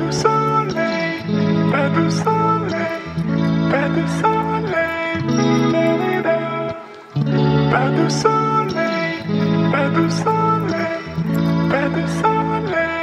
du soleil, pas de soleil, pas de soleil, pas de soleil, pas soleil, pas soleil.